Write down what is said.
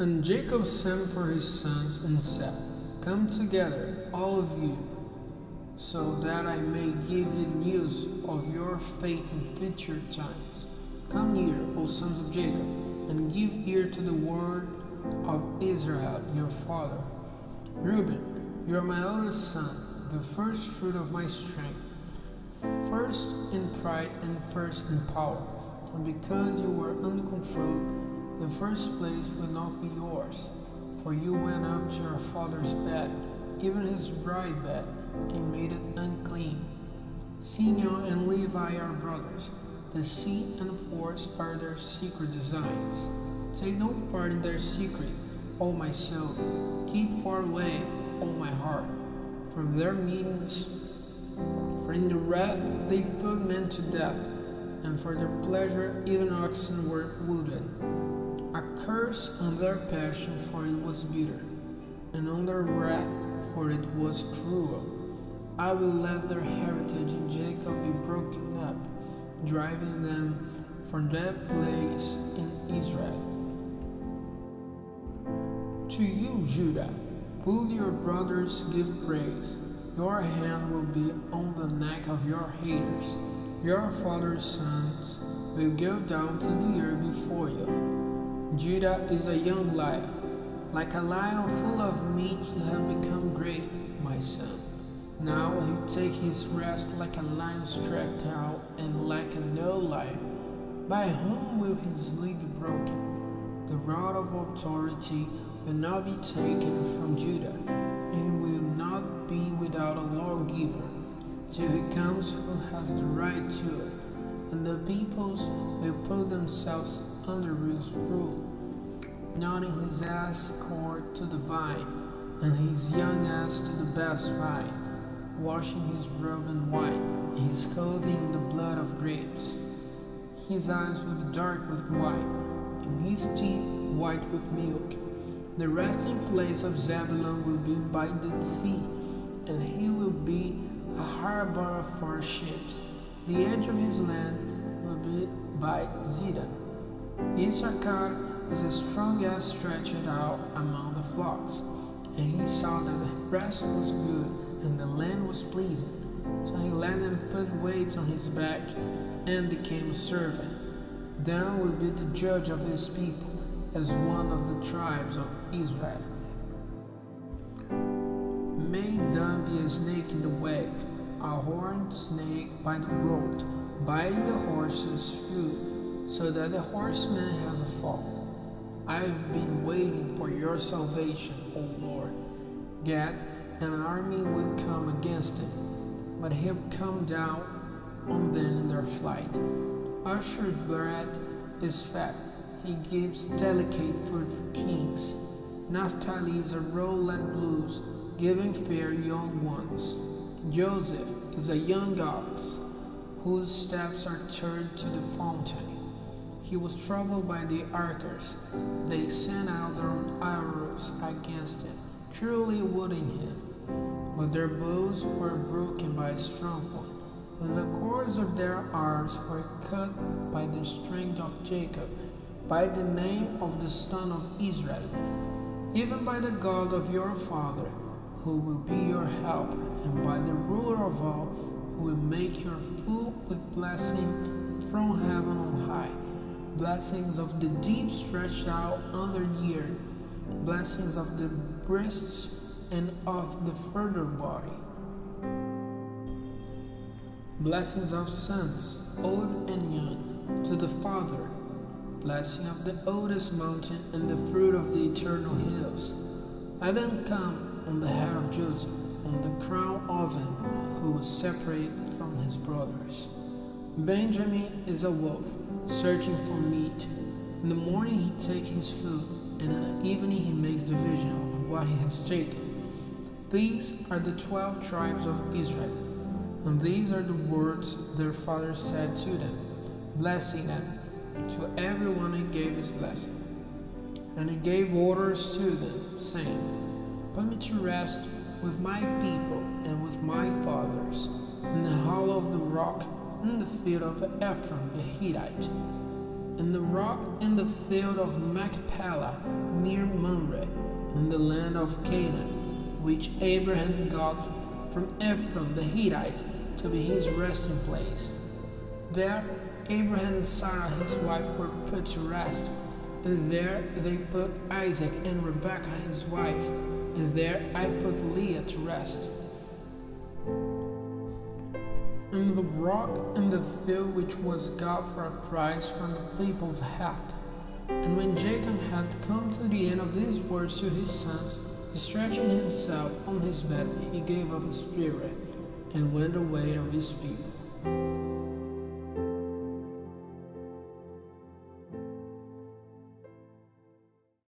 And Jacob sent for his sons and said, Come together, all of you, so that I may give you news of your fate in future times. Come near, O sons of Jacob, and give ear to the word of Israel your father. Reuben, you are my oldest son, the first fruit of my strength, first in pride and first in power. And because you were uncontrolled, the first place will not be yours. For you went up to your father's bed, even his bride bed, and made it unclean. Simeon and Levi are brothers. The sea and force are their secret designs. Take no part in their secret, O my soul. Keep far away, O my heart, from their meetings. For in the wrath they put men to death, and for their pleasure even oxen were wounded. A curse on their passion, for it was bitter, and on their wrath, for it was cruel. I will let their heritage in Jacob be broken up, driving them from that place in Israel. To you, Judah, will your brothers give praise. Your hand will be on the neck of your haters. Your father's sons will go down to the earth before you. Judah is a young lion. Like a lion full of meat, you have become great, my son. Now he take his rest like a lion stretched out, and like a no lion. By whom will his leg be broken? The rod of authority will not be taken from Judah, and will not be without a lawgiver, till he comes who has the right to it. And the peoples will put themselves under his rule, nodding his ass cord to the vine, and his young ass to the best vine, washing his robe in wine, his clothing in the blood of grapes. His eyes will be dark with wine, and his teeth white with milk. The resting place of Zebulun will be by the sea, and he will be a harbor for ships. The edge of his land will be by Zidon. Issachar is a strong ass stretched out among the flocks, and he saw that the rest was good, and the land was pleasing. So he let them put weights on his back, and became a servant. Dan will be the judge of his people as one of the tribes of Israel. May Dan be a snake in the way, a horned snake by the road, biting the horse's foot, so that the horseman has a fall. I have been waiting for your salvation, O Lord. Gad, an army will come against him, but he'll come down on them in their flight. Asher's bread is fat, he gives delicate food for kings. Naphtali is a roll let loose, giving fair young ones. Joseph is a young ox, whose steps are turned to the fountain. He was troubled by the archers. They sent out their arrows against him, cruelly wounding him. But their bows were broken by a strong one, and the cords of their arms were cut by the strength of Jacob by the name of the Son of Israel, even by the God of your father, who will be your help, and by the ruler of all, who will make your food with blessing from heaven on high, blessings of the deep stretched out under the earth, blessings of the breasts and of the further body, blessings of sons, old and young, to the Father. Blessing of the oldest mountain and the fruit of the eternal hills. Them come on the head of Joseph, on the crown of him who was separated from his brothers. Benjamin is a wolf, searching for meat. In the morning he takes his food, and in the evening he makes division of what he has taken. These are the twelve tribes of Israel, and these are the words their father said to them, blessing them to everyone he gave his blessing. And he gave orders to them, saying, Put me to rest with my people and with my fathers in the hollow of the rock in the field of Ephron the Hittite. in the rock in the field of Machpelah near Mamre, in the land of Canaan, which Abraham got from Ephron the Hittite to be his resting place. There Abraham and Sarah his wife were put to rest, there they put Isaac and Rebekah his wife, and there I put Leah to rest. And the rock in the field which was got for a prize from the people of Heth. And when Jacob had come to the end of these words to his sons, stretching himself on his bed, he gave up his spirit and went away of his people.